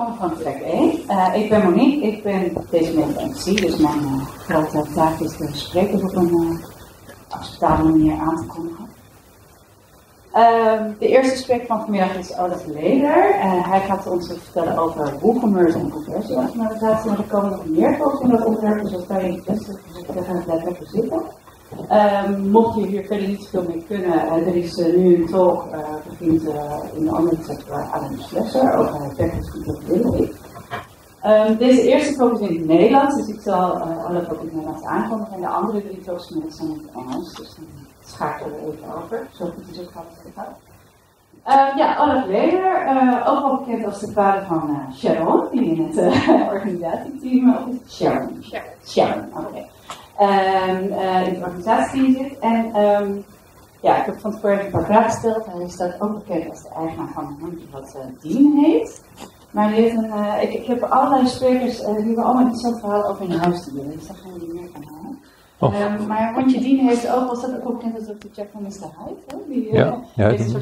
welkom van track 1. Uh, ik ben Monique, ik ben deze middag MC, dus mijn uh, grote taak is de sprekers op een uh, acceptabele manier aan te kondigen. Ehm, de eerste spreker van vanmiddag is Olaf Leder. hij gaat ons vertellen over WooCommerce en conversieoptimalisatie. Maar er komen nog meer volgens in dat onderwerp, dus dat kan je beste tegen het lekker zitten. Um, mocht je hier verder niet veel mee kunnen, uh, er is uh, nu een talk uh, bevindt in de andere sector aan de Slesser over technisch capability. Um, deze eerste talk is in het Nederlands, dus ik zal alle talk in het Nederlands aankondigen. En de andere drie talks zijn in het Engels, dus dan schakelen we even over. Zo goed is gaat het gaat. Uh, ja, Olaf Leder, uh, ook wel bekend als de vader van uh, Sharon, die in het organisatieteam, of Sharon? Sharon. Sharon, oké. Okay um, uh, in de organisatie zit. En um, ja, ik heb van tevoren een paar vragen gesteld. Hij staat ook bekend als de eigenaar van een hondje wat uh, Dean heet. Maar heeft een, uh, ik, ik heb allerlei sprekers die hebben allemaal hetzelfde verhaal over in huis te doen. Dus daar gaan we niet meer van halen. Oh. Um, maar hondje Dien heeft ook, was dat ook bekend als de check van Mr. Hyde? Hè? Die, ja, ja, heeft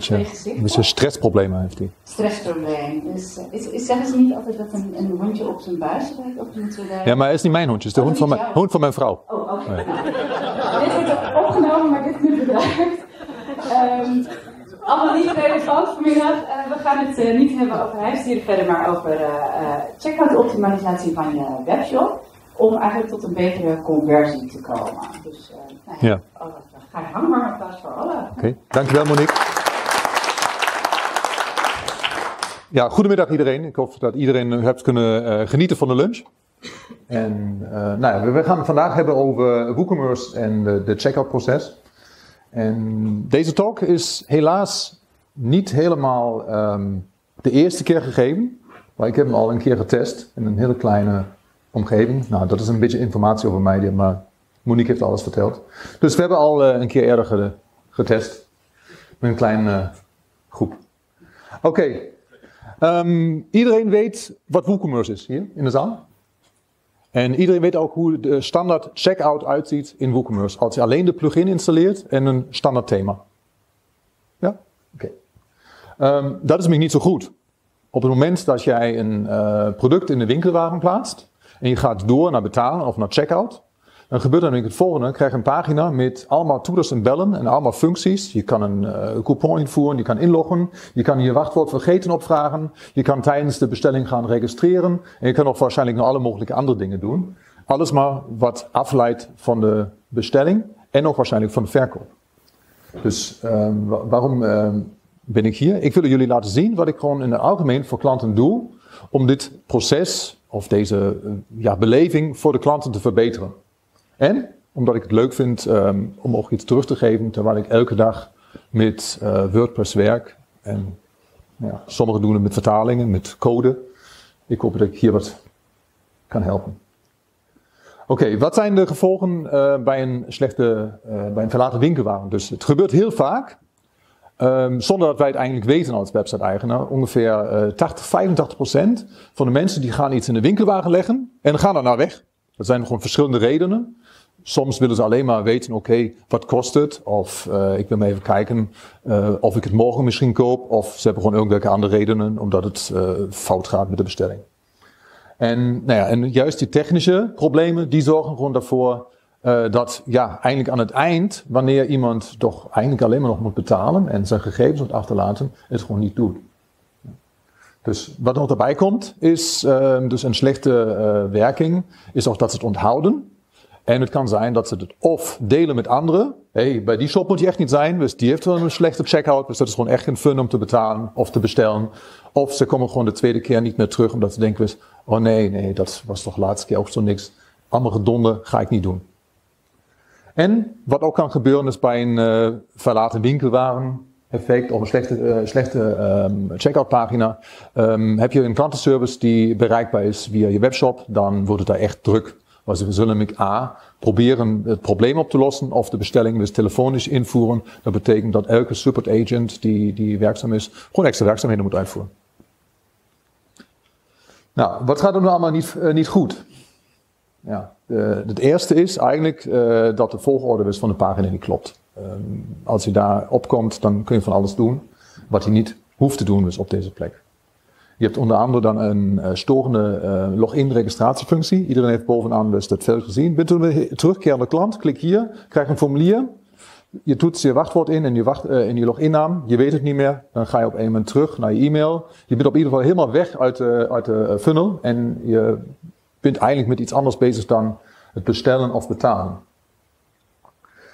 een soort stressproblemen heeft hij. Stressprobleem. Dus, is, is, zeggen ze niet altijd dat een, een hondje op zijn buis werkt? Of moeten we Ja, maar het is niet mijn hondje, het is de oh, hond, van mijn, hond van mijn vrouw. Oh, oké. Okay. Nou, dit wordt opgenomen, maar dit moet bedreigd. Um, allemaal niet relevant vanmiddag. Uh, we gaan het uh, niet hebben over huisdieren verder, maar over uh, uh, checkout optimalisatie van je webshop om eigenlijk tot een betere conversie te komen. Dus uh, nou ja, ja. Oh, ga je hangen maar applaus voor alle. Oké, okay. dankjewel Monique. Ja, goedemiddag iedereen. Ik hoop dat iedereen hebt kunnen uh, genieten van de lunch. En uh, nou ja, we gaan het vandaag hebben over WooCommerce en de, de checkout proces. En deze talk is helaas niet helemaal um, de eerste keer gegeven. Maar ik heb hem al een keer getest in een hele kleine omgeving. Nou, dat is een beetje informatie over mij, maar Monique heeft alles verteld. Dus we hebben al uh, een keer eerder getest. Met een kleine uh, groep. Oké. Um, iedereen weet wat WooCommerce is hier in de zaal. En iedereen weet ook hoe de standaard checkout uitziet in WooCommerce. Als je alleen de plugin installeert en een standaard thema. Ja? Oké. Um, dat is misschien niet zo goed. Op het moment dat jij een uh, product in de winkelwagen plaatst, en je gaat door naar betalen of naar checkout, dan gebeurt er het volgende. Je een pagina met allemaal toeters en bellen en allemaal functies. Je kan een uh, coupon invoeren, je kan inloggen, je kan je wachtwoord vergeten opvragen, je kan tijdens de bestelling gaan registreren en je kan ook waarschijnlijk nog alle mogelijke andere dingen doen. Alles maar wat afleidt van de bestelling en ook waarschijnlijk van de verkoop. Dus uh, waarom uh, ben ik hier? Ik wil jullie laten zien wat ik gewoon in het algemeen voor klanten doe om dit proces of deze eh, ja, beleving voor de klanten te verbeteren. En omdat ik het leuk vind um, om ook iets terug te geven, terwijl ik elke dag met uh, WordPress werk. En ja, sommigen doen het met vertalingen, met code. Ik hoop dat ik hier wat kan helpen. Oké, wat zijn de gevolgen uh, bij een slechte, bij een verlaten winkelwagen? Dus het gebeurt heel vaak Um, zonder dat wij het eigenlijk weten als website-eigenaar. Ongeveer uh, 80, 85 procent van de mensen die gaan iets in de winkelwagen leggen en gaan daarna weg. Dat zijn gewoon verschillende redenen. Soms willen ze alleen maar weten, oké, wat kost het? Of uh, ik wil maar even kijken uh, of ik het morgen misschien koop. Of ze hebben gewoon irgendwelke andere redenen, omdat het fout gaat met de bestelling. En, nou ja, en juist die technische problemen, die zorgen gewoon daarvoor uh, dat ja, eigenlijk aan het eind, wanneer iemand toch eigenlijk alleen maar nog moet betalen en zijn gegevens moet achterlaten, het gewoon niet doet. Dus wat nog erbij komt, is uh, dus een slechte uh, werking, is ook dat ze het onthouden. En het kan zijn dat ze het of delen met anderen. hey, bij die shop moet je echt niet zijn, dus die heeft wel een slechte checkout, dus dat is gewoon echt geen fun om te betalen of te bestellen. Of ze komen gewoon de tweede keer niet meer terug, omdat ze denken, oh nee, nee, dat was toch de laatste keer ook zo niks. Allemaal gedonde ga ik niet doen. En wat ook kan gebeuren is bij een uh, verlaten winkelwagen effect of een slechte, uh, slechte um, checkout pagina. Um, heb je een klantenservice die bereikbaar is via je webshop, dan wordt het daar echt druk. We zullen met A proberen het probleem op te lossen of de bestelling dus telefonisch invoeren. Dat betekent dat elke support agent die, die werkzaam is, gewoon extra werkzaamheden moet uitvoeren. Nou, wat gaat er nu allemaal niet, niet goed? Ja, het eerste is eigenlijk uh, dat de volgorde is van de pagina niet klopt. Um, als je daar opkomt, dan kun je van alles doen wat je niet hoeft te doen dus op deze plek. Je hebt onder andere dan een uh, storende uh, login-registratiefunctie. Iedereen heeft bovenaan dus dat veld gezien. Bent u een terugkerende klant? Klik hier, krijg een formulier. Je toetst je wachtwoord in en je, wacht, in je loginnaam. Je weet het niet meer. Dan ga je op een moment terug naar je e-mail. Je bent op ieder geval helemaal weg uit de, uit de funnel. En je bent eigenlijk met iets anders bezig dan het bestellen of betalen.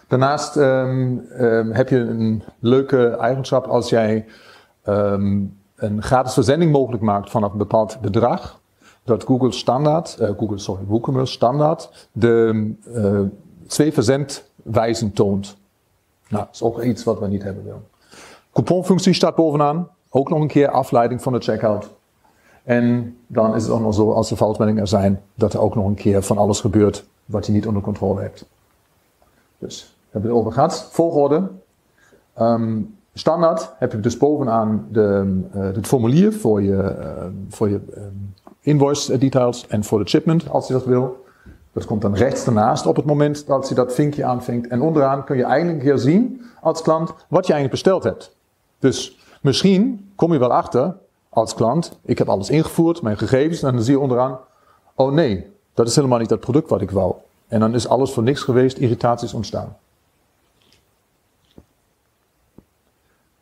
Daarnaast um, um, heb je een leuke eigenschap als jij um, een gratis verzending mogelijk maakt vanaf een bepaald bedrag. Dat Google standaard, uh, Google, sorry, WooCommerce standaard de uh, twee verzendwijzen toont. Nou, dat is ook iets wat we niet hebben willen. Couponfunctie staat bovenaan. Ook nog een keer afleiding van de checkout. En dan is het ook nog zo, als er foutmeldingen er zijn, dat er ook nog een keer van alles gebeurt wat je niet onder controle hebt. Dus hebben we het over gehad. Volgorde. Um, standaard heb je dus bovenaan de, uh, het formulier voor je, uh, voor je um, invoice details en voor de shipment, als je dat wil. Dat komt dan rechts daarnaast op het moment dat je dat vinkje aanvinkt. En onderaan kun je eigenlijk hier zien als klant wat je eigenlijk besteld hebt. Dus misschien kom je wel achter als klant, ik heb alles ingevoerd, mijn gegevens, en dan zie je onderaan, oh nee, dat is helemaal niet dat product wat ik wou. En dan is alles voor niks geweest, irritaties ontstaan.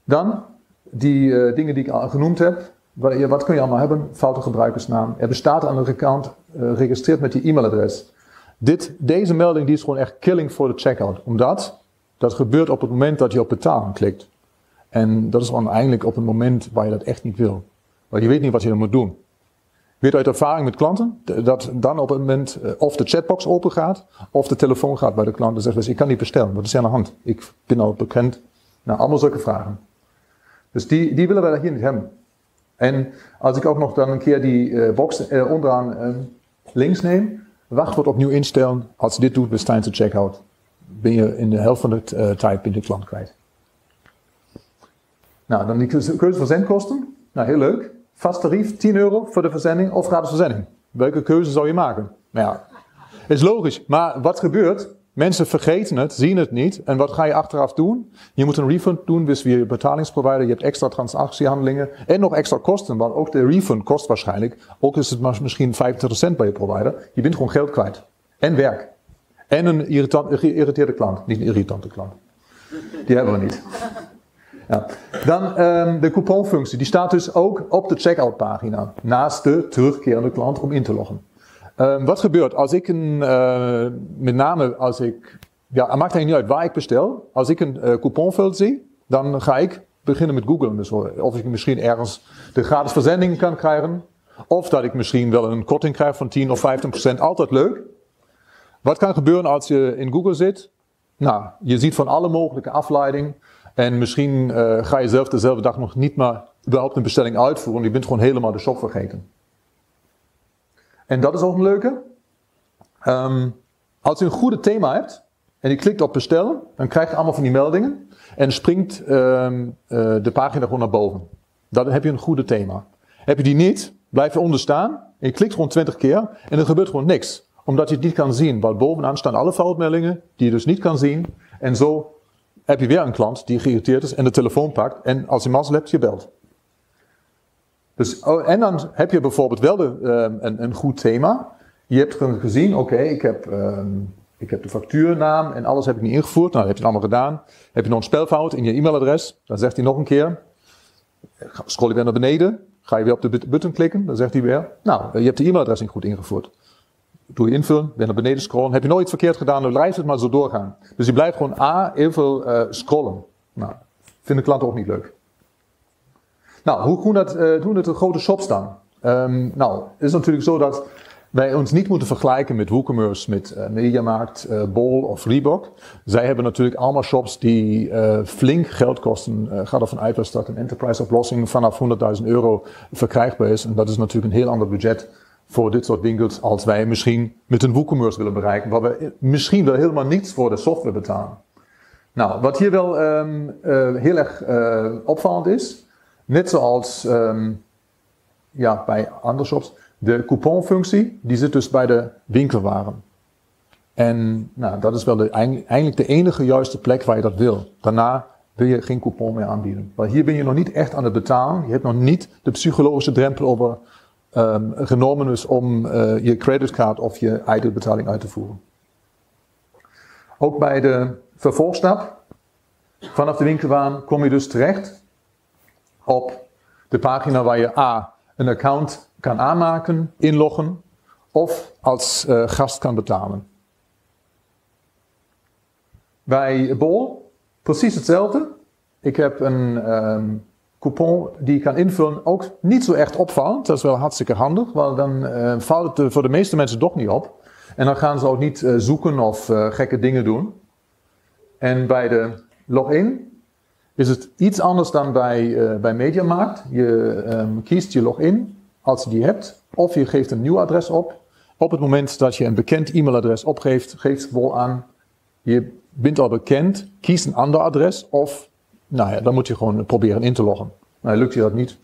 Dan die uh, dingen die ik al genoemd heb. Wat, wat, kun je allemaal hebben? Foute gebruikersnaam. Er bestaat aan de account uh, met je e-mailadres. Dit, deze melding die is gewoon echt killing voor de checkout. Omdat dat gebeurt op het moment dat je op betalen klikt. En dat is dan eigenlijk op het moment waar je dat echt niet wil. Want je weet niet wat je dan moet doen. Ik weet uit ervaring met klanten dat dan op het moment uh, of de chatbox open gaat, of de telefoon gaat bij de klant en zegt: Ik kan niet bestellen, wat is er aan de hand? Ik ben al bekend. Nou, allemaal zulke vragen. Dus die, die willen we hier niet hebben. En als ik ook nog dan een keer die uh, box uh, onderaan uh, links neem, wachtwoord opnieuw instellen. Als je dit doet bij de checkout, ben je in de helft van de tijd in de klant kwijt. Nou, dan die keuze verzendkosten. Nou, heel leuk. Vast tarief, 10 euro voor de verzending of gratis verzending. Welke keuze zou je maken? Nou ja, is logisch. Maar wat gebeurt? Mensen vergeten het, zien het niet. En wat ga je achteraf doen? Je moet een refund doen, dus via je betalingsprovider. Je hebt extra transactiehandelingen en nog extra kosten. Want ook de refund kost waarschijnlijk. Ook is het misschien 25 cent bij je provider. Je bent gewoon geld kwijt. En werk. En een irritant, geïrriteerde klant. Niet een irritante klant. Die hebben we niet. Dan um, de couponfunctie. Die staat dus ook op de checkout pagina. Naast de terugkerende klant om in te loggen. Um, wat gebeurt als ik een, uh, met name als ik, ja, het maakt eigenlijk niet uit waar ik bestel. Als ik een uh, couponveld zie, dan ga ik beginnen met googlen. Dus of ik misschien ergens de gratis verzending kan krijgen. Of dat ik misschien wel een korting krijg van 10 of 15 procent. Altijd leuk. Wat kan gebeuren als je in Google zit? Nou, je ziet van alle mogelijke afleiding. En misschien uh, ga je zelf dezelfde dag nog niet maar überhaupt een bestelling uitvoeren. Je bent gewoon helemaal de shop vergeten. En dat is ook een leuke. Um, als je een goede thema hebt en je klikt op bestellen, dan krijg je allemaal van die meldingen en springt um, uh, de pagina gewoon naar boven. Dan heb je een goede thema. Heb je die niet, blijf je onder staan en je klikt gewoon 20 keer en er gebeurt gewoon niks. Omdat je het niet kan zien. Want bovenaan staan alle foutmeldingen die je dus niet kan zien. En zo heb je weer een klant die geïrriteerd is en de telefoon pakt en als je mazzel je belt. Dus, oh, en dan heb je bijvoorbeeld wel de, um, een, een, goed thema. Je hebt gezien, oké, ik, heb, um, ik heb de factuurnaam en alles heb ik niet ingevoerd. Nou, dat heb je allemaal gedaan. Heb je nog een spelfout in je e-mailadres? Dan zegt hij nog een keer. Scroll je weer naar beneden. Ga je weer op de button klikken. Dan zegt hij weer, nou, je hebt de e-mailadres niet goed ingevoerd. Doe je invullen, weer naar beneden scrollen. Heb je nooit verkeerd gedaan, dan blijft het maar zo doorgaan. Dus je blijft gewoon A, veel uh, scrollen. Nou, vinden klanten ook niet leuk. Nou, hoe doen, dat, uh, doen het de grote shops dan? Um, nou, het is natuurlijk zo dat wij ons niet moeten vergelijken met WooCommerce, met uh, Mediamarkt, uh, Bol of Reebok. Zij hebben natuurlijk allemaal shops die uh, flink geld kosten. Uh, ga ervan uit dat een enterprise oplossing vanaf 100.000 euro verkrijgbaar is. En dat is natuurlijk een heel ander budget voor dit soort winkels als wij misschien met een WooCommerce willen bereiken. Waar we misschien wel helemaal niets voor de software betalen. Nou, wat hier wel um, heel erg opvallend is, Net zoals um, ja, bij andere shops. De couponfunctie, die zit dus bij de winkelwaren. En nou, dat is wel de, eigenlijk de enige juiste plek waar je dat wil. Daarna wil je geen coupon meer aanbieden. Want hier ben je nog niet echt aan het betalen. Je hebt nog niet de psychologische drempel over um, genomen is om uh, je creditcard of je eigen betaling uit te voeren. Ook bij de vervolgstap vanaf de winkelwaan kom je dus terecht op de pagina waar je A een account kan aanmaken, inloggen of als uh, gast kan betalen. Bij Bol precies hetzelfde. Ik heb een um, coupon die ik kan invullen, ook niet zo echt opvallend. Dat is wel hartstikke handig, want dan uh, valt het voor de meeste mensen toch niet op. En dan gaan ze ook niet uh, zoeken of gekke dingen doen. En bij de login is het iets anders dan bij, uh, bij Mediamarkt. Je um, kiest je login als je die hebt, of je geeft een nieuw adres op. Op het moment dat je een bekend e-mailadres opgeeft, geeft Bol aan, je bent al bekend, kies een ander adres, of nou ja, dan moet je gewoon proberen in te loggen. Nou, lukt je dat niet,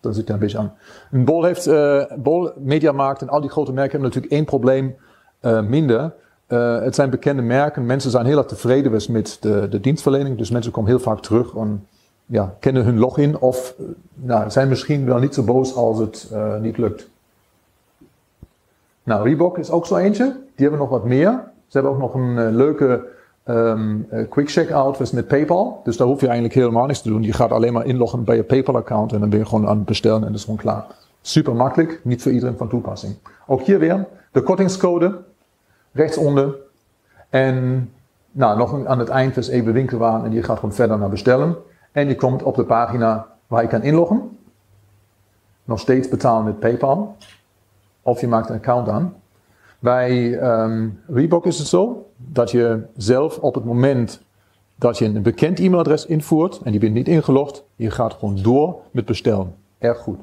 dan zit er een beetje aan. Bol heeft, uh, Bol, Mediamarkt en al die grote merken hebben natuurlijk één probleem uh, minder. Uh, het zijn bekende merken. Mensen zijn heel erg tevreden met de, de dienstverlening. Dus mensen komen heel vaak terug en ja, kennen hun login. Of nou, zijn misschien wel niet zo boos als het niet lukt. Nou, Reebok is ook zo eentje. Die hebben nog wat meer. Ze hebben ook nog een leuke um, quick checkout met PayPal. Dus daar hoef je eigenlijk helemaal niks te doen. Je gaat alleen maar inloggen bij je PayPal-account en dan ben je gewoon aan het bestellen en dat is gewoon klaar. Super makkelijk, niet voor iedereen van toepassing. Ook hier weer de kortingscode rechtsonder. En nou, nog aan het eind is even winkelwaan en je gaat gewoon verder naar bestellen. En je komt op de pagina waar je kan inloggen. Nog steeds betalen met PayPal. Of je maakt een account aan. Bij um, Reebok is het zo dat je zelf op het moment dat je een bekend e-mailadres invoert en je bent niet ingelogd, je gaat gewoon door met bestellen. Erg goed.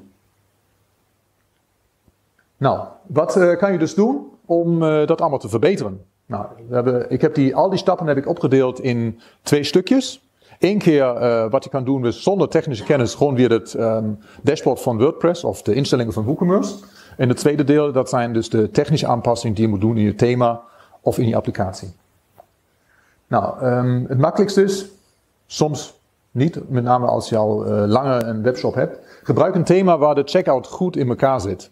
Nou, wat uh, kan je dus doen? om uh, dat allemaal te verbeteren. Nou, we hebben, ik heb die, al die stappen heb ik opgedeeld in twee stukjes. Eén keer uh, wat je kan doen is zonder technische kennis gewoon weer het um, dashboard van WordPress of de instellingen van WooCommerce. En het tweede deel, dat zijn dus de technische aanpassingen die je moet doen in je thema of in je applicatie. Nou, um, het makkelijkste is, soms niet, met name als je al uh, langer een webshop hebt, gebruik een thema waar de checkout goed in elkaar zit.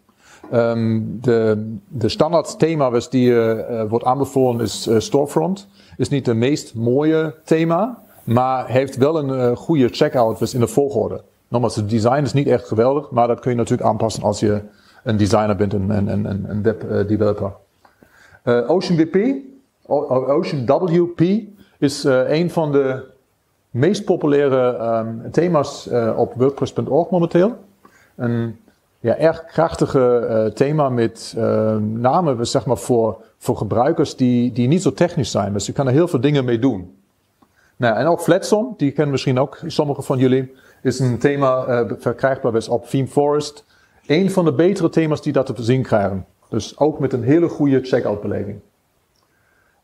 Um, de, de standaard thema die uh, wordt aanbevolen is Storefront. Is niet de meest mooie thema, maar heeft wel een goede checkout in de volgorde. Nogmaals, het design is niet echt geweldig, maar dat kun je natuurlijk aanpassen als je een designer bent, een, een, een, web developer. Ocean WP, Ocean WP, is een van de meest populaire um, thema's op WordPress.org momenteel. Een ja, erg krachtige uh, thema met uh, name zeg maar, voor, voor gebruikers die, die niet zo technisch zijn. Dus je kan er heel veel dingen mee doen. Nou, en ook Flatsom, die kennen misschien ook sommigen van jullie, is een thema uh, verkrijgbaar is op Theme Forest. Een van de betere thema's die dat te zien krijgen. Dus ook met een hele goede checkout beleving.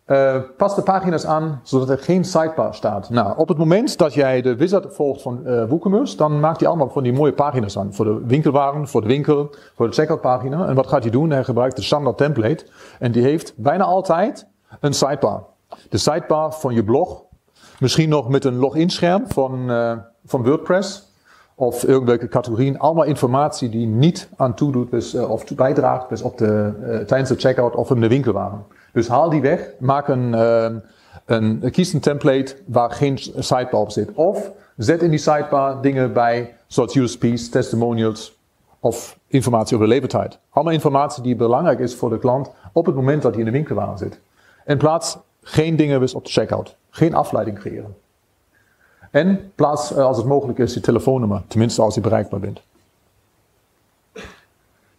Uh, pas de pagina's aan zodat er geen sidebar staat. Nou, op het moment dat jij de wizard volgt van uh, WooCommerce, dan maakt hij allemaal van die mooie pagina's aan. Voor de winkelwaren, voor de winkel, voor de checkout pagina. En wat gaat hij doen? Hij gebruikt de standaard template. En die heeft bijna altijd een sidebar. De sidebar van je blog. Misschien nog met een login scherm van, uh, van WordPress. Of irgendwelke categorieën. Allemaal informatie die niet aan toedoet dus, of bijdraagt dus op de, tijdens de checkout of in de winkelwaren. Dus haal die weg, maak een, uh, een, kies een template waar geen sidebar op zit. Of zet in die sidebar dingen bij, zoals USP's, testimonials of informatie over de levertijd. Allemaal informatie die belangrijk is voor de klant op het moment dat hij in de winkelwaren zit. In plaats geen dingen op de checkout. Geen afleiding creëren. En plaats, eh, als het mogelijk is, je telefoonnummer. Tenminste als je bereikbaar bent.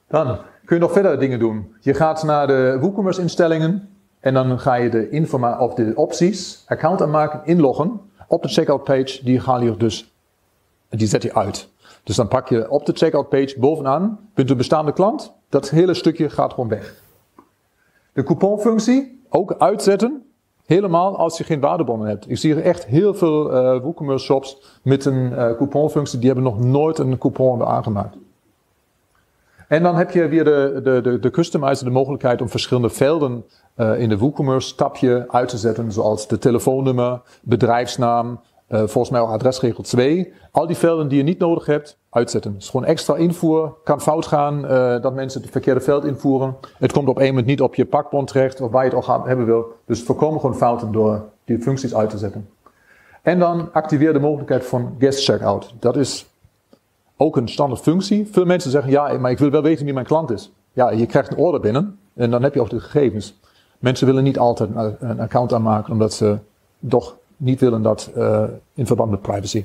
Dan kun je nog verder dingen doen. Je gaat naar de WooCommerce instellingen en dan ga je de, informa of de opties, account aanmaken, inloggen. Op de checkout page, die haal je dus, die zet je uit. Dus dan pak je op de checkout page bovenaan, bent u bestaande klant, dat hele stukje gaat gewoon weg. De couponfunctie, ook uitzetten, helemaal als je geen waardebonnen hebt. Ik zie echt heel veel uh, WooCommerce shops met een uh, couponfunctie, die hebben nog nooit een coupon aangemaakt. En dan heb je weer de, de, de, de customizer de mogelijkheid om verschillende velden uh, in de WooCommerce tapje uit te zetten, zoals de telefoonnummer, bedrijfsnaam, volgens mij ook adresregel 2. Al die velden die je niet nodig hebt, uitzetten. Is gewoon extra invoer. Kan fout gaan uh, dat mensen het verkeerde veld invoeren. Het komt op een moment niet op je pakbon terecht of waar je het al hebben wil. Dus voorkomen gewoon fouten door die functies uit te zetten. En dan activeer de mogelijkheid van guest checkout. Dat is ook een standaard functie. Veel mensen zeggen, ja, maar ik wil wel weten wie mijn klant is. Ja, je krijgt een order binnen en dan heb je ook de gegevens. Mensen willen niet altijd een account aanmaken, omdat ze toch niet willen dat uh, in verband met privacy.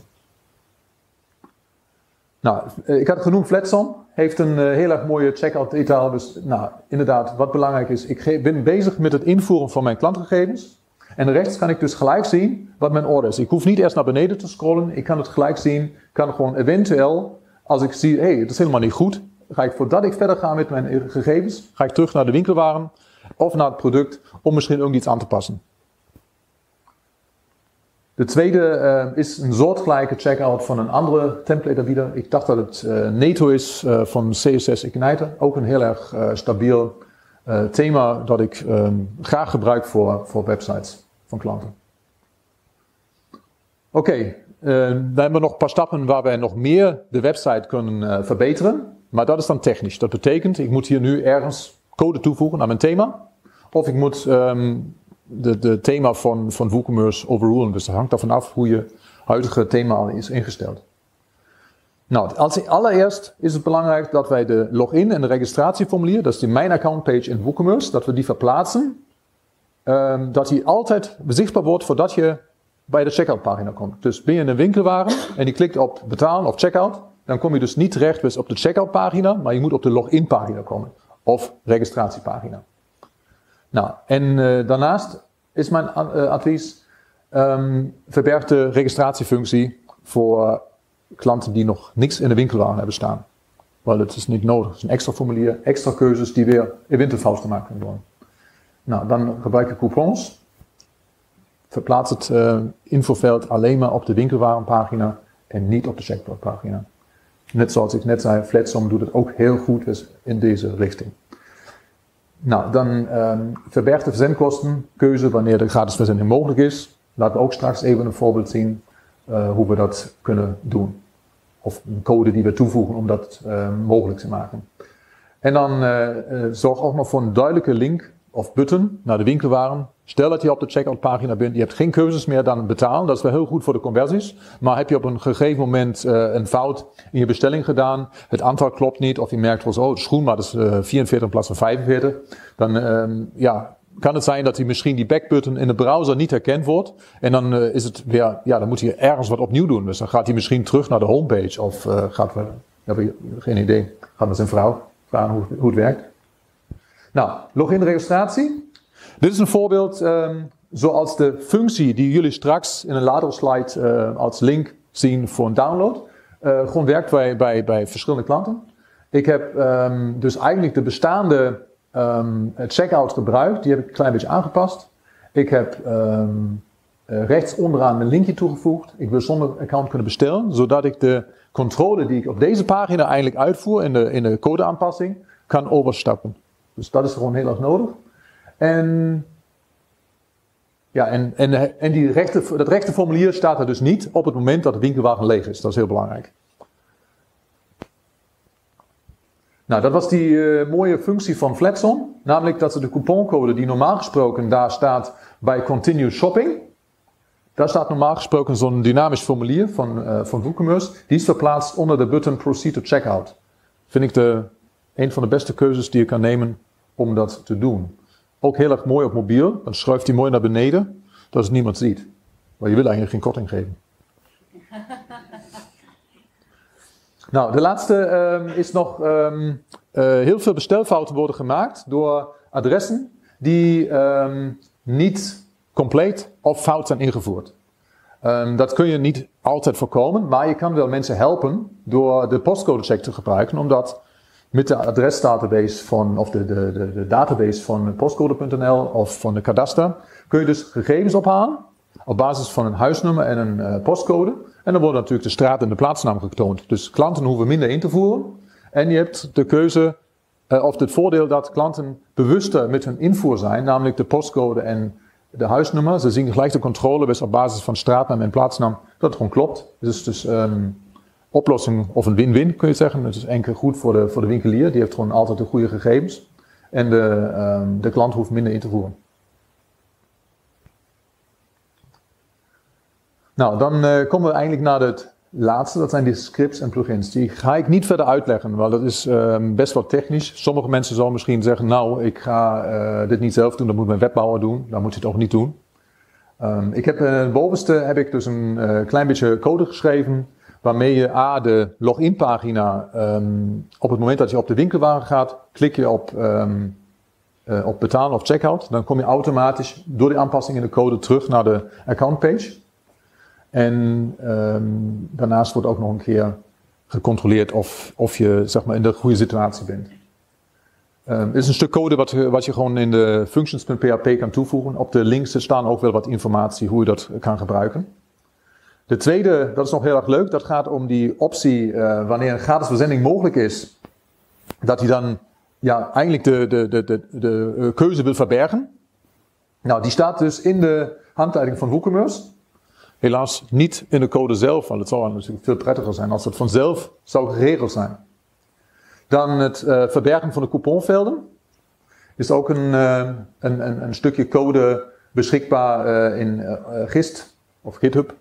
Nou, eh, ik had het genoemd, Flatsom heeft een uh, heel erg mooie checkout detail. Dus nou, inderdaad, wat belangrijk is, ik ben bezig met het invoeren van mijn klantgegevens. En rechts kan ik dus gelijk zien wat mijn order is. Ik hoef niet eerst naar beneden te scrollen. Ik kan het gelijk zien. kan gewoon eventueel, als ik zie, hé, hey, het is helemaal niet goed. Ga ik voordat ik verder ga met mijn gegevens, ga ik terug naar de winkelwaren of naar het product om misschien ook iets aan te passen. De tweede uh, is een soortgelijke checkout van een andere template aanbieder. Ik dacht dat het uh, Neto is uh, van CSS Igniter. Ook een heel erg stabiel thema dat ik um, graag gebruik voor, voor websites van klanten. Oké, okay, we hebben nog een paar stappen waar wij nog meer de website kunnen verbeteren. Maar dat is dan technisch. Dat betekent, ik moet hier nu ergens code toevoegen aan mijn thema. Of ik moet um, de, de thema van, van WooCommerce overrulen. Dus dat hangt ervan af hoe je huidige thema is ingesteld. Nou, als allereerst is het belangrijk dat wij de login en de registratieformulier, dat is die mijn account page in WooCommerce, dat we die verplaatsen. Um, dat die altijd zichtbaar wordt voordat je bij de checkout pagina komt. Dus ben je in een winkelwagen en die klikt op betalen of checkout, dan kom je dus niet terecht op de checkout pagina, maar je moet op de login pagina komen. Of registratiepagina. Nou, en uh, daarnaast is mijn uh, advies, um, verberg de registratiefunctie voor klanten die nog niks in de winkelwagen hebben staan. Want het is niet nodig. Het is een extra formulier, extra keuzes die weer eventueel gemaakt kunnen worden. Nou, dan gebruik ik coupons. Verplaats het infoveld alleen maar op de winkelwarenpagina en niet op de checkoutpagina. Net zoals ik net zei, Flatsom doet het ook heel goed dus in deze richting. Nou, dan um, verbergt de verzendkosten keuze wanneer de gratis verzending mogelijk is. Laten we ook straks even een voorbeeld zien uh, hoe we dat kunnen doen. Of een code die we toevoegen om dat uh, mogelijk te maken. En dan uh, zorg ook nog voor een duidelijke link of button naar de winkelwaren. Stel dat je op de checkout pagina bent, je hebt geen keuzes meer dan betalen. Dat is wel heel goed voor de conversies. Maar heb je op een gegeven moment uh, een fout in je bestelling gedaan, het aantal klopt niet, of je merkt wel, oh, de schoenmaat is uh, 44 in plaats van 45, dan uh, ja, kan het zijn dat hij misschien die backbutton in de browser niet herkend wordt. En dan uh, is het weer, ja, dan moet hij ergens wat opnieuw doen. Dus dan gaat hij misschien terug naar de homepage of uh, gaat wel, heb ik geen idee, gaat naar zijn vrouw vragen hoe het werkt. Nou, login registratie. Dit is een voorbeeld um, zoals de functie die jullie straks in een latere slide uh, als link zien voor een download. Uh, gewoon werkt bij, bij, bij verschillende klanten. Ik heb um, dus eigenlijk de bestaande um, checkout gebruikt. Die heb ik een klein beetje aangepast. Ik heb uh, rechts onderaan een linkje toegevoegd. Ik wil zonder account kunnen bestellen, zodat ik de controle die ik op deze pagina eigenlijk uitvoer in de, in de codeaanpassing kan overstappen. Dus dat is gewoon heel erg nodig. En, ja, en, en, die rechte, dat rechte formulier staat er dus niet op het moment dat de winkelwagen leeg is. Dat is heel belangrijk. Nou, dat was die uh, mooie functie van Flatson. Namelijk dat ze de couponcode die normaal gesproken daar staat bij Continue Shopping. Daar staat normaal gesproken zo'n dynamisch formulier van, uh, van WooCommerce. Die is verplaatst onder de button Proceed to Checkout. Vind ik de, een van de beste keuzes die je kan nemen om dat te doen. Ook heel erg mooi op mobiel. Dan schuift hij mooi naar beneden, dat het niemand ziet. Maar je wil eigenlijk geen korting geven. nou, de laatste um, is nog um, uh, heel veel bestelfouten worden gemaakt door adressen die um, niet compleet of fout zijn ingevoerd. dat kun je niet altijd voorkomen, maar je kan wel mensen helpen door de postcode check te gebruiken, omdat met de adresdatabase van, of de, de, de, de database van postcode.nl of van de kadaster, kun je dus gegevens ophalen op basis van een huisnummer en een uh, postcode. En dan worden natuurlijk de straat en de plaatsnaam getoond. Dus klanten hoeven minder in te voeren. En je hebt de keuze, uh, of het voordeel dat klanten bewuster met hun invoer zijn, namelijk de postcode en de huisnummer. Ze zien gelijk de controle, dus op basis van straatnaam en plaatsnaam, dat het gewoon klopt. Is dus een oplossing of een win-win, kun je zeggen. Het is enkel goed voor de, voor de winkelier, die heeft gewoon altijd de goede gegevens. En de, ehm, de klant hoeft minder in te voeren. Nou, dan uh, komen we eigenlijk naar het laatste, dat zijn die scripts en plugins. Die ga ik niet verder uitleggen, want dat is um, best wel technisch. Sommige mensen zullen misschien zeggen, nou, ik ga uh, dit niet zelf doen, dat moet mijn wetbouwer doen. Dan moet je het ook niet doen. Um, ik heb in het bovenste heb ik dus een klein beetje code geschreven, waarmee je A, de login pagina, um, op het moment dat je op de winkelwagen gaat, klik je op, uh, op betalen of checkout. Dan kom je automatisch door die aanpassing in de code terug naar de account page. En um, daarnaast wordt ook nog een keer gecontroleerd of, of je zeg maar, in de goede situatie bent. Um, het is een stuk code wat, wat je gewoon in de functions.php kan toevoegen. Op de links staan ook wel wat informatie hoe je dat kan gebruiken. De tweede, dat is nog heel erg leuk, dat gaat om die optie uh, wanneer een gratis verzending mogelijk is. Dat hij dan ja, eigenlijk de, de, de, de, de keuze wil verbergen. Nou, die staat dus in de handleiding van WooCommerce. Helaas niet in de code zelf, want het zou natuurlijk veel prettiger zijn als het vanzelf zou geregeld zijn. Dan het uh, verbergen van de couponvelden. Is ook een, een, een, een, stukje code beschikbaar in Gist of GitHub.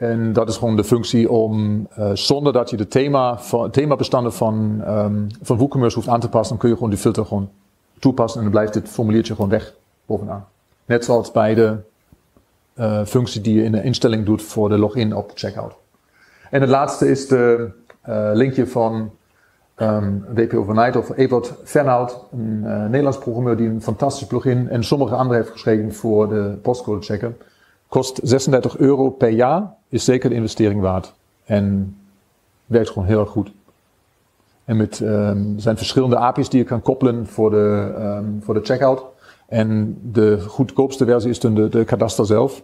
En dat is gewoon de functie om, zonder dat je de thema, themabestanden van, um, van WooCommerce hoeft aan te passen, dan kun je gewoon die filter gewoon toepassen en dan blijft dit formuliertje gewoon weg bovenaan. Net zoals bij de uh, functie die je in de instelling doet voor de login op checkout. En het laatste is de uh, linkje van um, WP Overnight of Evert Venhout, een Nederlands programmeur die een fantastisch plugin en sommige andere heeft geschreven voor de postcode checker. Kost 36 euro per jaar, is zeker de investering waard. En werkt gewoon heel erg goed. En met, um, er zijn verschillende API's die je kan koppelen voor de, um, voor de checkout. En de goedkoopste versie is de, de kadaster zelf.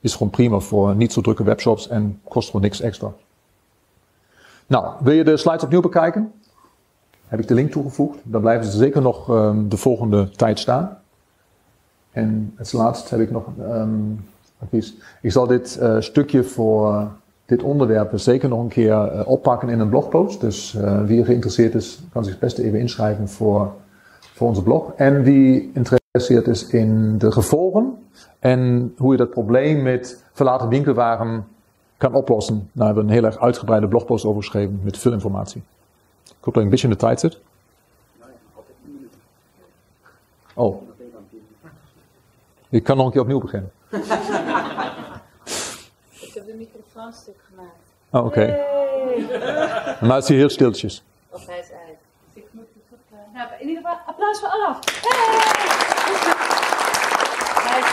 Is gewoon prima voor niet zo drukke webshops en kost gewoon niks extra. Nou, wil je de slides opnieuw bekijken? Heb ik de link toegevoegd. Dan blijven ze zeker nog um, de volgende tijd staan. En het laatst heb ik nog. Um, ik zal dit uh, stukje voor uh, dit onderwerp zeker nog een keer uh, oppakken in een blogpost. Dus wie geïnteresseerd is, kan zich best even inschrijven voor, voor onze blog. En wie geïnteresseerd is in de gevolgen en hoe je dat probleem met verlaten winkelwagen kan oplossen. Nou, daar hebben we een heel erg uitgebreide blogpost over geschreven met veel informatie. Ik hoop dat ik een beetje in de tijd zit. Oh. Ik kan nog een keer opnieuw beginnen. Gemaakt. Oh, oké. Okay. Maar het is hier heel stiltjes. Of hij is uit. Ik moet het uh, nou, in ieder geval, applaus voor Olaf. Hey! Hij is,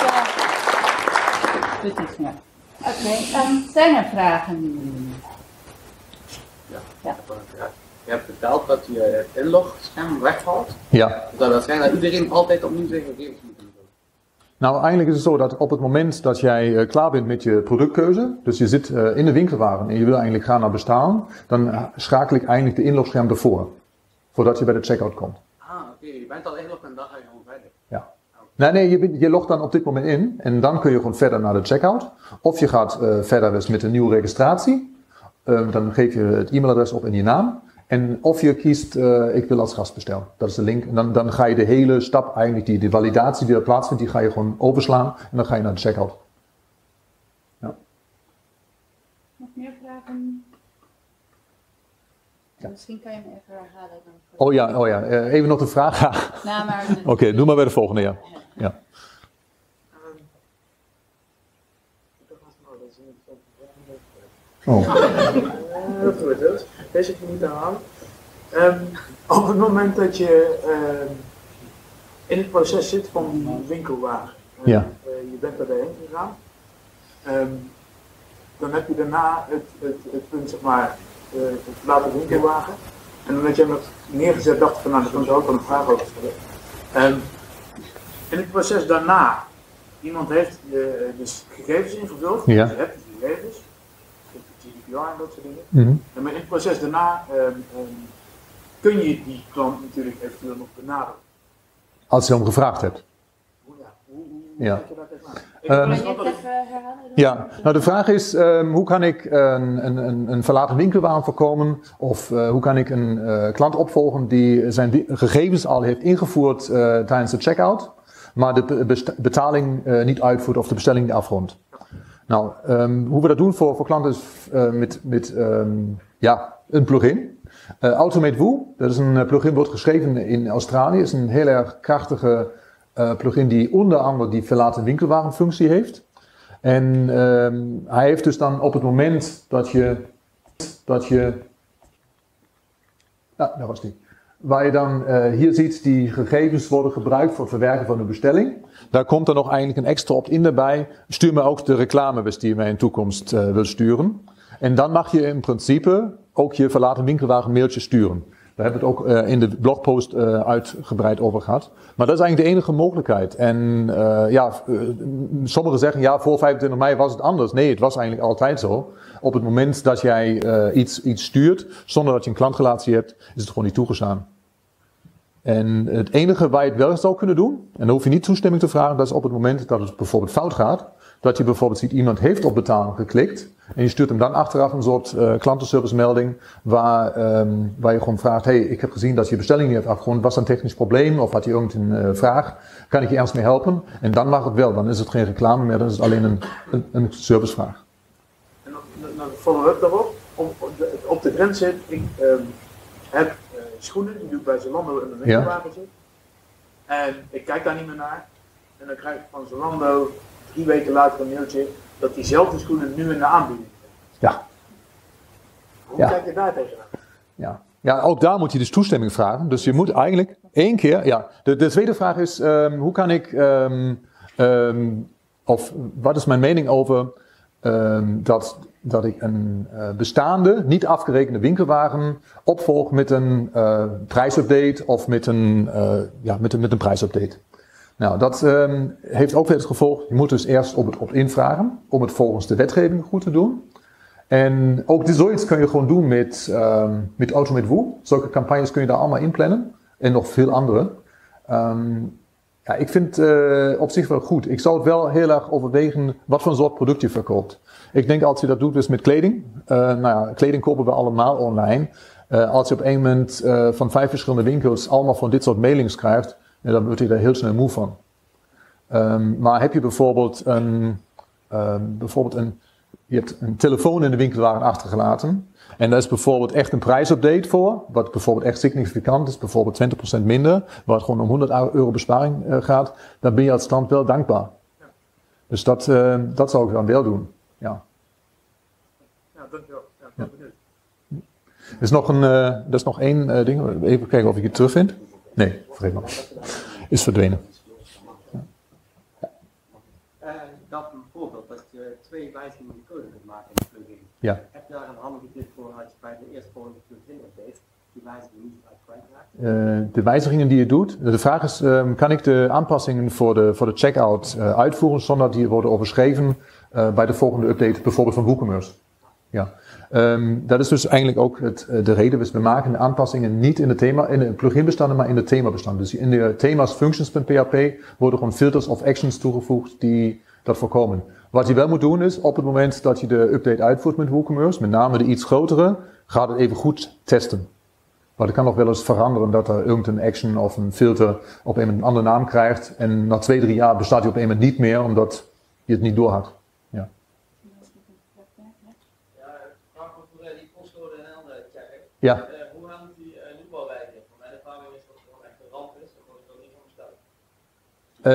uh, meer. Oké, okay, um, zijn er vragen? Ja, ja. Je hebt verteld dat je het inlogscherm weghaalt. Ja. Dat zijn dat iedereen altijd opnieuw zijn gegevens moet. Nou, eigenlijk is het zo dat op het moment dat jij uh, klaar bent met je productkeuze, dus je zit uh, in de winkelwagen en je wil eigenlijk gaan naar bestaan, dan schakel ik eigenlijk de inlogscherm ervoor, voordat je bij de checkout komt. Ah, oké, okay. je bent al ingelogd en dan ga je gewoon verder. Ja. Nee, nee, je, je logt dan op dit moment in en dan kun je gewoon verder naar de checkout. Of je gaat uh, verder dus met een nieuwe registratie. Uh, dan geef je het e-mailadres op en je naam. En of je kiest, uh, ik wil als gast bestellen. Dat is de link. En dan, dan ga je de hele stap, eigenlijk die, die validatie die er plaatsvindt, die ga je gewoon overslaan. En dan ga je naar de checkout. Ja. Nog meer vragen? Ja. Misschien kan je hem even herhalen. Dan oh ja, oh ja. even nog de vraag. nou, maar... Oké, okay, doe maar bij de volgende, ja. ja. Oh. Deze niet aan. Um, op het moment dat je uh, in het proces zit van die winkelwagen, ja. uh, je bent er heen gegaan, um, dan heb je daarna het, het, het punt, zeg maar, het verlaten winkelwagen. En dan had je hem nog neergezet, dacht ik van, nou, daar kan ze ook wel een vraag over stellen. Um, in het proces daarna, iemand heeft dus gegevens ingevuld, ja. je hebt die gegevens, GDPR en dat soort dingen. Mm -hmm. En maar in het proces daarna um, um, kun je die klant natuurlijk eventueel nog benaderen. Als je hem gevraagd hebt. Hoe, ja, hoe, hoe, Ja. kijk je daar tegenaan? Ik Ehm, Kan het even herhalen? Ja, nou de vraag is, ehm, hoe kan ik een, een, een, een verlaten winkelwagen voorkomen? Of eh, hoe kan ik een eh, klant opvolgen die zijn gegevens al heeft ingevoerd eh, tijdens de checkout, maar de betaling eh, niet uitvoert of de bestelling niet afrondt? Nou, ehm, hoe we dat doen voor, voor klanten is eh, met, met ehm, ja, een plugin. Eh Automate Woo, dat is een eh, plugin, wordt geschreven in Australië. is een heel erg krachtige plugin die onder andere die verlaten winkelwagenfunctie heeft. En ehm, hij heeft dus dan op het moment dat je, dat je, ja, daar was die. Waar je dan eh, hier ziet, die gegevens worden gebruikt voor het verwerken van een bestelling. Daar komt er nog eigenlijk een extra opt-in erbij. Stuur me ook de reclames die je mij in toekomst eh, wil sturen. En dan mag je in principe ook je verlaten winkelwagen mailtje sturen. Daar hebben we het ook eh, in de blogpost eh, uitgebreid over gehad. Maar dat is eigenlijk de enige mogelijkheid. En eh, ja, sommigen zeggen ja, voor 25 mei was het anders. Nee, het was eigenlijk altijd zo. Op het moment dat jij iets, iets stuurt, zonder dat je een klantrelatie hebt, is het gewoon niet toegestaan. En het enige waar je het wel zou kunnen doen, en dan hoef je niet toestemming te vragen, dat is op het moment dat het bijvoorbeeld fout gaat. Dat je bijvoorbeeld ziet, iemand heeft op betalen geklikt. En je stuurt hem dan achteraf een soort eh klantenservice melding. Waar, ehm, waar je gewoon vraagt, hey, ik heb gezien dat je bestelling niet hebt afgerond. Was er een technisch probleem of had je irgendeeen eh, vraag? Kan ik je ergens mee helpen? En dan mag het wel. Dan is het geen reclame meer, dan is het alleen een, een, een servicevraag. En dan, follow-up daarop. Op, op, de, grens zit, ik ehm, heb eh, schoenen, die doe ik bij Zalando in een winkelwagentje. En ik kijk daar niet meer naar. En dan krijg ik van Zalando drie weken later een mailtje dat diezelfde schoenen nu in de aanbieding zijn. Ja. Hoe Ja. kijk je daar tegenaan? Ja. ja, ook daar moet je dus toestemming vragen. Dus je moet eigenlijk één keer. Ja, de, de tweede vraag is: ehm, hoe kan ik. ehm, ehm, of wat is mijn mening over dat, dat ik een eh, bestaande, niet afgerekende winkelwagen opvolg met een eh, prijsupdate of met een, eh, ja, met een, met een prijsupdate? Nou, dat ehm, heeft ook weer het gevolg. Je moet dus eerst op het opt-in om het volgens de wetgeving goed te doen. En ook dit, zoiets kun je gewoon doen met, ehm met Automate Woo. Zulke campagnes kun je daar allemaal inplannen. En nog veel andere. Ehm, ja, ik vind het eh, op zich wel goed. Ik zou het wel heel erg overwegen wat voor soort product je verkoopt. Ik denk als je dat doet dus met kleding. eh, nou ja, kleding kopen we allemaal online. Eh, als je op een moment van vijf verschillende winkels allemaal van dit soort mailings krijgt, ja, dan word je daar heel snel moe van. Ehm, maar heb je bijvoorbeeld een, ehm, bijvoorbeeld een, je hebt een telefoon in de winkelwagen achtergelaten. En daar is bijvoorbeeld echt een prijsupdate voor. Wat bijvoorbeeld echt significant is. Bijvoorbeeld 20% minder. Waar het gewoon om 100 euro besparing eh, gaat. Dan ben je als klant wel dankbaar. Dus dat, eh, dat zou ik dan wel doen. Ja. Ja, dankjewel. Ja, ik ben benieuwd. Er is nog, een, eh, er is nog één eh, ding. Even kijken of ik het terugvind. Nee, maar. Is verdwenen. Eh, dat bijvoorbeeld dat je twee wijzigingen in de code kunt maken in de plugin. Ja. Heb je daar een handige tip voor als je bij de eerstvolgende plugin update die wijziging niet? Eh, de wijzigingen die je doet. De vraag is, ehm, kan ik de aanpassingen voor de, voor de checkout eh, uitvoeren zonder dat die worden overschreven eh, bij de volgende update, bijvoorbeeld van WooCommerce? Ja. Ehm, dat is dus eigenlijk ook het, eh, de reden. Dus we maken de aanpassingen niet in de, thema, in de plugin-bestanden, maar in de themabestanden. Dus in de thema's functions.php worden gewoon filters of actions toegevoegd die dat voorkomen. Wat je wel moet doen is, op het moment dat je de update uitvoert met WooCommerce, met name de iets grotere, gaat het even goed testen. Maar het kan nog wel eens veranderen dat er irgendein action of een filter op een, een andere naam krijgt. En na twee, drie jaar bestaat die op een moment niet meer, omdat je het niet door had. Ja. Ja, vraag over eh, die postcode en andere checken. Ja. Eh, hoe gaan die nieuwbouwwijken? Want mijn ervaring is dat het gewoon echt een ramp is. Dan word ik er niet van besteld.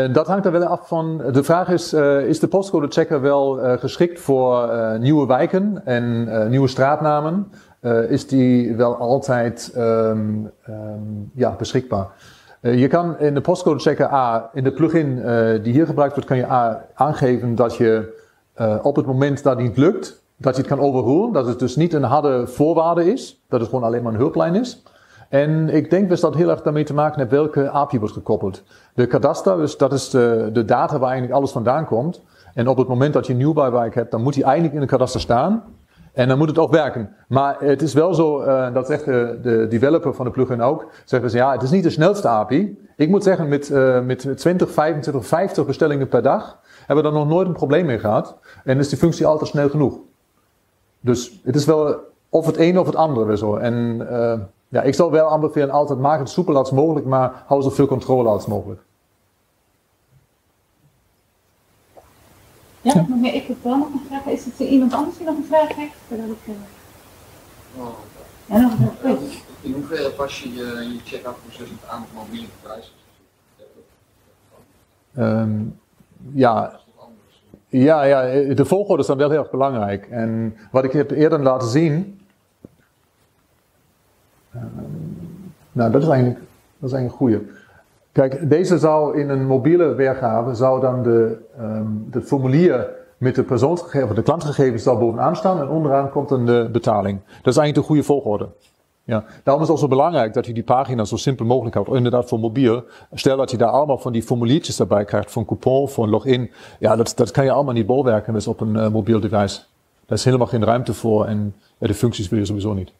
Eh, dat hangt er wel af van. De vraag is: eh, is de postcode checker wel eh, geschikt voor eh, nieuwe wijken en eh, nieuwe straatnamen? Eh, is die wel altijd ehm, ehm, ja, beschikbaar? Eh, je kan in de postcode checker A, in de plugin eh, die hier gebruikt wordt, kan je A aangeven dat je eh, op het moment dat het niet lukt, dat je het kan overrulen. Dat het dus niet een harde voorwaarde is, dat het gewoon alleen maar een hulplijn is. En ik denk dus dat heel erg daarmee te maken heeft welke API wordt gekoppeld. De kadaster, dus dat is de, de data waar eigenlijk alles vandaan komt. En op het moment dat je een nieuwbouwwijk hebt, dan moet die eigenlijk in de kadaster staan. En dan moet het ook werken. Maar het is wel zo, uh, dat zegt de, de, developer van de plugin ook, zeggen ze ja, het is niet de snelste API. Ik moet zeggen, met, uh, met 20, 25, 50 bestellingen per dag hebben we daar nog nooit een probleem mee gehad. En is die functie altijd snel genoeg. Dus het is wel of het een of het andere zo. En uh, ja, ik zou wel aanbevelen, altijd maak het soepel als mogelijk, maar hou zoveel controle als mogelijk. Ja, nog meer. Ik heb wel nog een vraag. Is er iemand anders die nog een vraag heeft? Voordat ik, uh... Oh. Ja, nog een vraag. In hoeverre pas je je, je check-out proces aan op mobiele devices? Um, ja, ja, ja, de volgorde is dan wel heel erg belangrijk. En wat ik heb eerder laten zien. Um, nou, dat is eigenlijk, dat is eigenlijk een goede. Kijk, deze zou in een mobiele weergave, zou dan de, het formulier met de persoonsgegevens, de klantgegevens zal bovenaan staan en onderaan komt dan de betaling. Dat is eigenlijk de goede volgorde. Ja, daarom is het ook zo belangrijk dat je die pagina zo simpel mogelijk houdt. Inderdaad, voor mobiel. Stel dat je daar allemaal van die formuliertjes erbij krijgt, van coupon, van login. Ja, dat, dat kan je allemaal niet bolwerken dus op een uh, mobiel device. Daar is helemaal geen ruimte voor en uh, de functies wil je sowieso niet.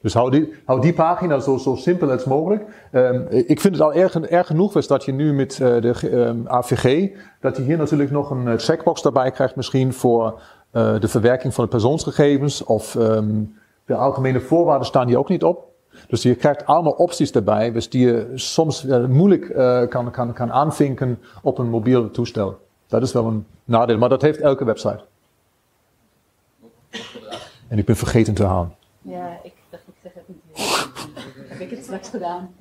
Dus hou die, hou die pagina zo, zo simpel als mogelijk. Um, ik vind het al erg, erg genoeg is dat je nu met uh, de AVG, dat je hier natuurlijk nog een checkbox daarbij krijgt misschien voor de verwerking van de persoonsgegevens of... Um, de algemene voorwaarden staan hier ook niet op. Dus je krijgt allemaal opties erbij, dus die je soms uh, moeilijk uh, kan, kan, kan aanvinken op een mobiel toestel. Dat is wel een nadeel, maar dat heeft elke website. En ik ben vergeten te halen. Ja, ik dacht, ik zeg het niet. Heb ik het straks gedaan?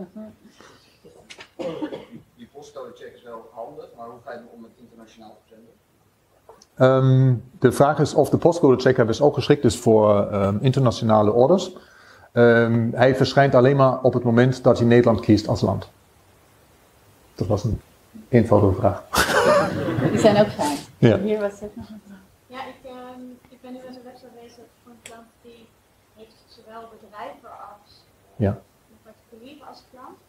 Die postcode check is wel handig, maar hoe ga je om met internationaal verzenden? Um, de vraag is of de postcode checker dus ook geschikt is voor um, internationale orders. Um, hij verschijnt alleen maar op het moment dat je Nederland kiest als land. Dat was een eenvoudige vraag. Die zijn ook fijn. Ja. Hier was het nog een vraag. Ja, ik, um, ik ben nu met een website bezig voor een klant die heeft zowel bedrijven als uh, ja. particulieren als klant.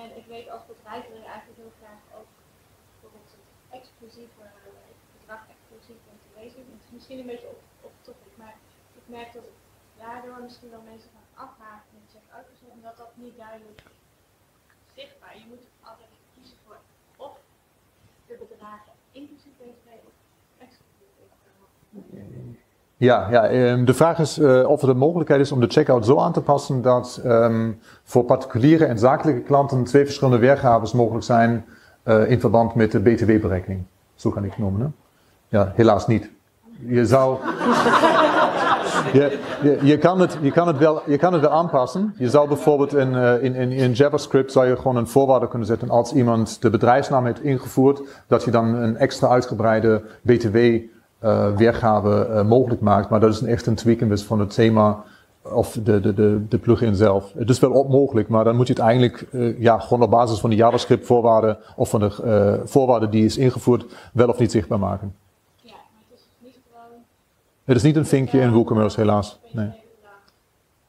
En ik weet als je eigenlijk heel graag ook bijvoorbeeld het exclusieve bedrag exclusief om te lezen. Het is misschien een beetje op, op topic, maar ik merk dat daardoor misschien wel mensen gaan afhaken in de check-out omdat dat niet duidelijk zichtbaar. Je moet altijd kiezen voor of de bedragen inclusief BTW of exclusief BTW. Ja, ja um, de vraag is uh, of er de mogelijkheid is om de checkout zo aan te passen dat um, voor particuliere en zakelijke klanten twee verschillende weergaves mogelijk zijn uh, in verband met de BTW-berekening. Zo kan ik noemen. Ja, helaas niet. Je zou. je, je, je, kan het, je, kan het wel, je kan het wel aanpassen. Je zou bijvoorbeeld in, uh, in, in, in JavaScript zou je gewoon een voorwaarde kunnen zetten als iemand de bedrijfsnaam heeft ingevoerd, dat je dan een extra uitgebreide BTW uh, weergave uh, mogelijk maakt. Maar dat is een echt een tweaking van het thema of de, de, de, de plugin zelf. Het is wel op mogelijk, maar dan moet je het eigenlijk ja, gewoon op basis van de JavaScript voorwaarden of van de voorwaarden die is ingevoerd wel of niet zichtbaar maken. Ja, maar het is niet gewoon... Het is niet een vinkje in WooCommerce, helaas. Nee.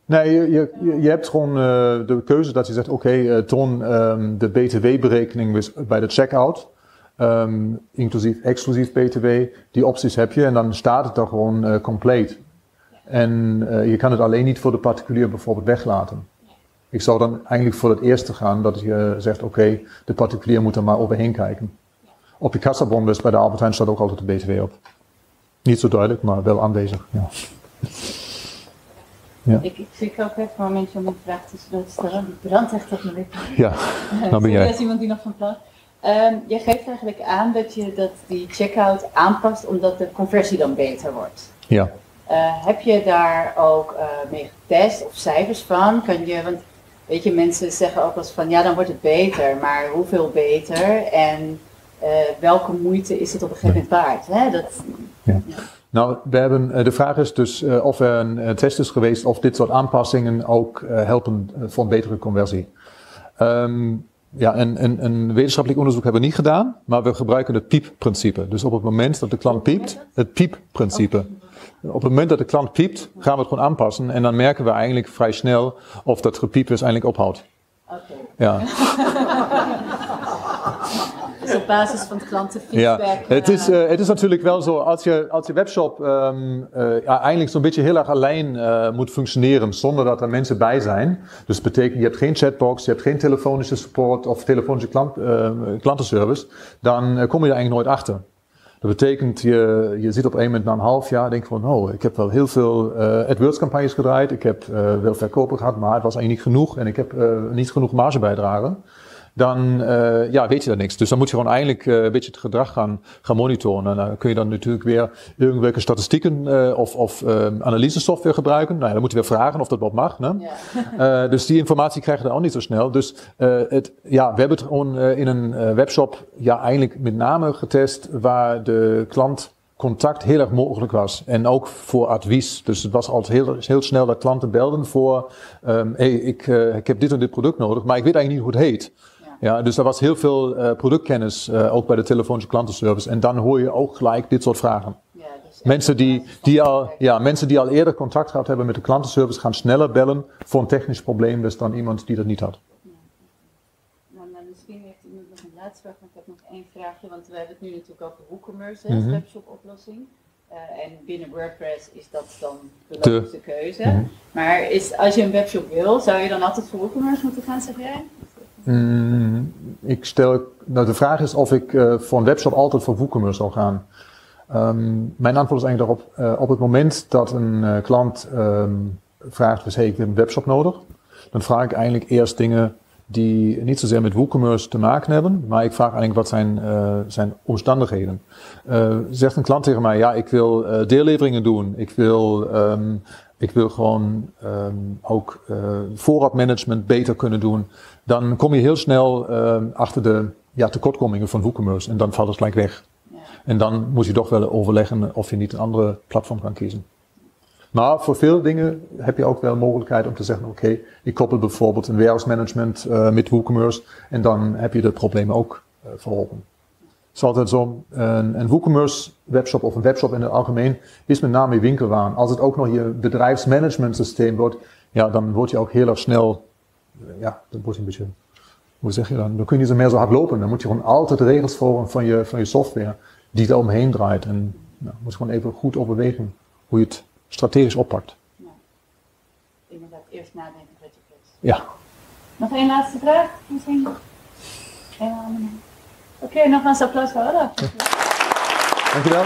Nee, je, je, je hebt gewoon uh, de keuze dat je zegt, oké, okay, uh, toon um, de btw-berekening bij de checkout. Um, inclusief, exclusief btw. Die opties heb je en dan staat het er gewoon uh, compleet. En je kan het alleen niet voor de particulier bijvoorbeeld weglaten. Ik zou dan eigenlijk voor het eerste gaan dat je zegt, oké, de particulier moet er maar overheen kijken. Op je kassabon dus bij de Albert staat ook altijd de btw op. Niet zo duidelijk, maar wel aanwezig. Ja. Ja. Ik, ik zie ook even een momentje om een vraag te stellen. Die brandt echt op mijn lippen. Ja, dan ben jij. Er is iemand die nog van plan. Um, jij geeft eigenlijk aan dat je dat die checkout aanpast omdat de conversie dan beter wordt. Ja. Uh, heb je daar ook uh, mee getest of cijfers van? Kan je, want weet je, mensen zeggen ook wel eens van ja, dan wordt het beter, maar hoeveel beter en uh, welke moeite is het op een gegeven moment waard? Hè? Dat, ja. Nou, we hebben, de vraag is dus uh, of er een uh, test is geweest of dit soort aanpassingen ook helpen voor een betere conversie. Um, ja, een, een, een, wetenschappelijk onderzoek hebben we niet gedaan, maar we gebruiken het piepprincipe. Dus op het moment dat de klant piept, het piepprincipe. Op het moment dat de klant piept, gaan we het gewoon aanpassen en dan merken we eigenlijk vrij snel of dat gepiep dus eigenlijk ophoudt. Oké. Ja. Dus op basis van het Ja, klantenfeedback. het is, eh, eh, het is natuurlijk wel zo, als je, als je webshop ehm, eh, ja, eigenlijk zo'n beetje heel erg alleen eh, moet functioneren zonder dat er mensen bij zijn. Dus betekent, je hebt geen chatbox, je hebt geen telefonische support of telefonische klant, eh, klantenservice, dan eh, kom je er eigenlijk nooit achter. Dat betekent, je, je zit op een moment na een half jaar, denk van, oh, ik heb wel heel veel eh AdWords campagnes gedraaid, ik heb eh, wel verkopen gehad, maar het was eigenlijk niet genoeg en ik heb eh, niet genoeg marge bijdragen dan eh, ja, weet je daar niks. Dus dan moet je gewoon eigenlijk eh, een beetje het gedrag gaan, gaan monitoren. En dan kun je dan natuurlijk weer irgendwelke statistieken eh, of, of analysesoftware gebruiken. Nou ja, dan moet je weer vragen of dat wat mag. Hè? ja. Dus die informatie krijg je dan ook niet zo snel. Dus het, ja, we hebben het gewoon in een webshop ja, eigenlijk met name getest waar de klant contact heel erg mogelijk was. En ook voor advies. Dus het was altijd heel, heel snel dat klanten belden voor... ehm hey, ik, ik heb dit en dit product nodig, maar ik weet eigenlijk niet hoe het heet. Ja, dus er was heel veel eh, productkennis, eh, ook bij de telefonische klantenservice. En dan hoor je ook gelijk dit soort vragen. Ja, dus Mensen die, die, al, ja, mensen die al eerder contact gehad hebben met de klantenservice gaan sneller bellen voor een technisch probleem dus dan iemand die dat niet had. Nou, nou, misschien heeft iemand nog een laatste vraag, maar ik heb nog één vraagje, want we hebben het nu natuurlijk over WooCommerce, hè, als Mhm. webshop-oplossing. Eh, en binnen WordPress is dat dan de De- logische keuze. Mhm. Maar is, als je een webshop wil, zou je dan altijd voor WooCommerce moeten gaan, zeg jij? Mm, ik stel, nou de vraag is of ik eh, voor een webshop altijd voor WooCommerce zal gaan. Ehm, mijn antwoord is eigenlijk daarop, eh, op het moment dat een eh, klant ehm, vraagt, dus hey, ik heb een webshop nodig, dan vraag ik eigenlijk eerst dingen die niet zozeer met WooCommerce te maken hebben, maar ik vraag eigenlijk wat zijn, zijn omstandigheden. Zegt een klant tegen mij, ja, ik wil deelleveringen doen, ik wil, ehm, ik wil gewoon ehm, ook eh, voorraadmanagement beter kunnen doen, dan kom je heel snel ehm, achter de ja, tekortkomingen van WooCommerce en dan valt het gelijk weg. Ja. En dan moet je toch wel overleggen of je niet een andere platform kan kiezen. Maar voor veel dingen heb je ook wel mogelijkheid om te zeggen, oké, ik koppel bijvoorbeeld een warehouse management eh, met WooCommerce en dan heb je de problemen ook eh, verholpen. Het is altijd zo, een, een WooCommerce webshop of een webshop in het algemeen is met name je winkelwaan. Als het ook nog je bedrijfsmanagement systeem wordt, ja, dan word je ook heel erg snel, ja, dan word je een beetje, hoe zeg je dan, dan kun je niet zo meer zo hard lopen. Dan moet je gewoon altijd regels volgen van je, van je software die er omheen draait. En nou, moet je gewoon even goed overwegen hoe je het strategisch oppakt. Inderdaad, eerst nadenken wat je kiest. Ja. Nog één laatste vraag, misschien? Helemaal niet. Oké, nogmaals applaus voor Olaf. Dankjewel.